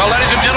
Well, ladies and gentlemen,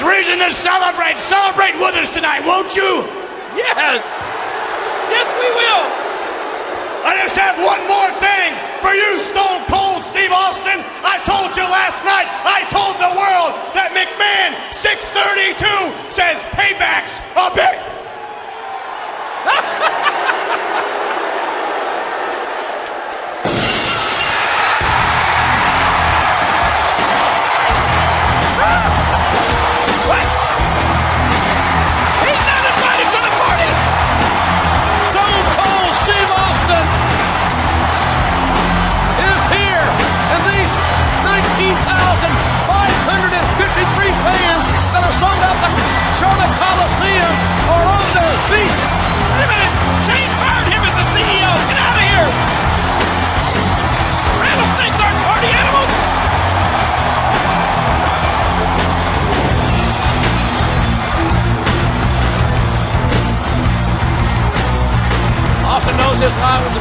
there's reason to celebrate. Celebrate with us tonight, won't you? Yes. Yes, we will. I just have one more thing for you, Stone Cold Steve Austin. I told you last night, I told the world that McMahon 632 says payback's a big.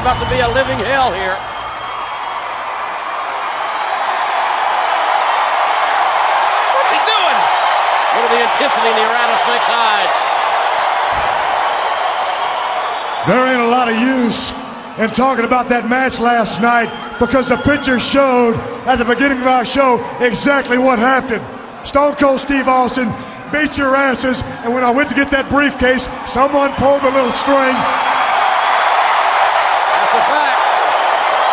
About to be a living hell here. What's he doing? Look at the intensity in the rattlesnake's eyes. There ain't a lot of use in talking about that match last night because the picture showed at the beginning of our show exactly what happened. Stone Cold Steve Austin beat your asses, and when I went to get that briefcase, someone pulled a little string. That's a fact.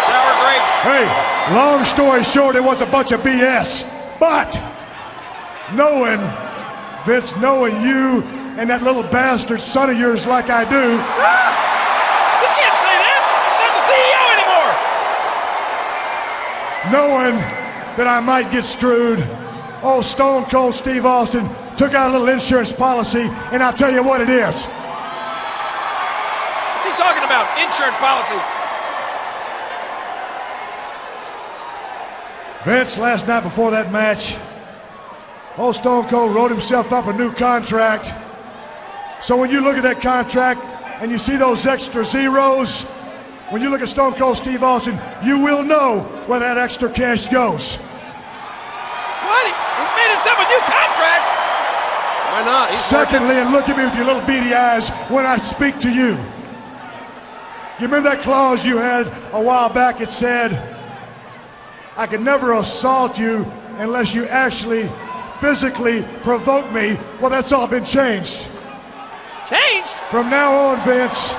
Sour grapes. Hey, long story short, it was a bunch of BS. But knowing Vince, knowing you and that little bastard son of yours like I do, You can't say that. Not the CEO anymore. knowing that I might get screwed. Oh, Stone Cold Steve Austin took out a little insurance policy, and I'll tell you what it is. What's he talking about? Insurance policy. Vince, last night before that match, old Stone Cold wrote himself up a new contract. So when you look at that contract and you see those extra zeros, when you look at Stone Cold Steve Austin, you will know where that extra cash goes. What? He, he made himself a new contract. Why not? He's Secondly, and look at me with your little beady eyes when I speak to you. You remember that clause you had a while back? It said, I could never assault you unless you actually physically provoke me. Well, that's all been changed. Changed. From now on, Vince,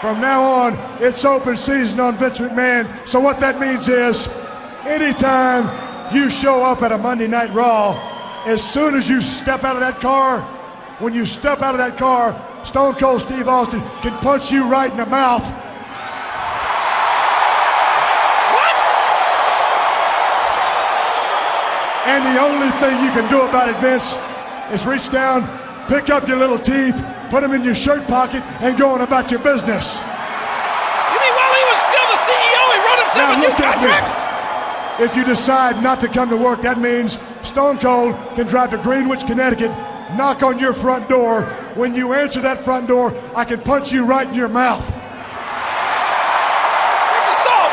from now on, it's open season on Vince McMahon. So what that means is, anytime you show up at a Monday Night Raw, as soon as you step out of that car, when you step out of that car, Stone Cold Steve Austin can punch you right in the mouth. What? And the only thing you can do about it, Vince, is reach down, pick up your little teeth, put them in your shirt pocket, and go on about your business. You mean while he was still the CEO, he wrote himself Now a new contract? me. If you decide not to come to work, that means Stone Cold can drive to Greenwich, Connecticut, knock on your front door. When you answer that front door, I can punch you right in your mouth. That's assault.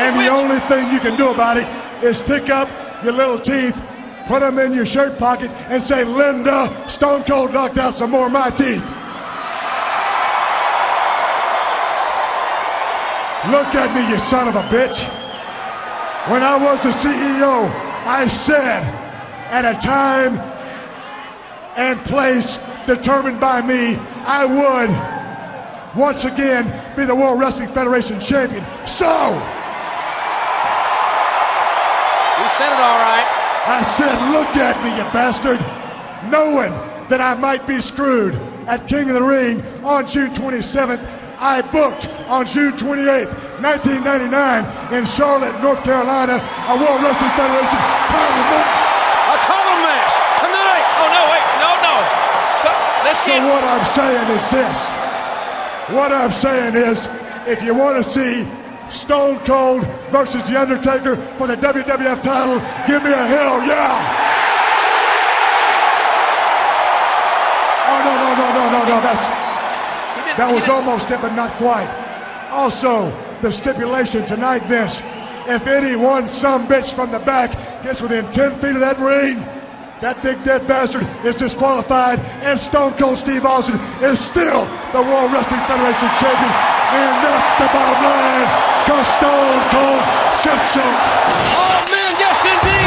And the only thing you can do about it is pick up your little teeth, put them in your shirt pocket, and say, Linda, Stone Cold knocked out some more of my teeth. Look at me, you son of a bitch. When I was the CEO, I said, at a time and place determined by me, I would once again be the World Wrestling Federation champion. So, said it all right. I said, look at me, you bastard, knowing that I might be screwed at King of the Ring on June 27th. I booked on June 28th, 1999 in Charlotte, North Carolina, a World Wrestling Federation title match. A title match tonight. Oh no, wait, no, no. So let's So what I'm saying is this. What I'm saying is, if you want to see Stone Cold versus The Undertaker for the WWF title, give me a hell yeah! Oh no no no no no no! That's that was almost it, but not quite. Also, the stipulation tonight, Vince, if any one some bitch from the back gets within 10 feet of that ring, that big dead bastard is disqualified, and Stone Cold Steve Austin is still the World Wrestling Federation champion. And that's the bottom line, because Stone Cold said. Oh man, yes indeed.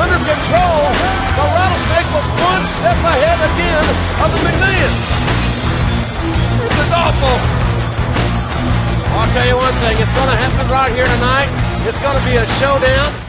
Under control, the Rattlesnake was one step ahead again of the McMahon. This is awful. I'll tell you one thing, it's going to happen right here tonight. It's going to be a showdown.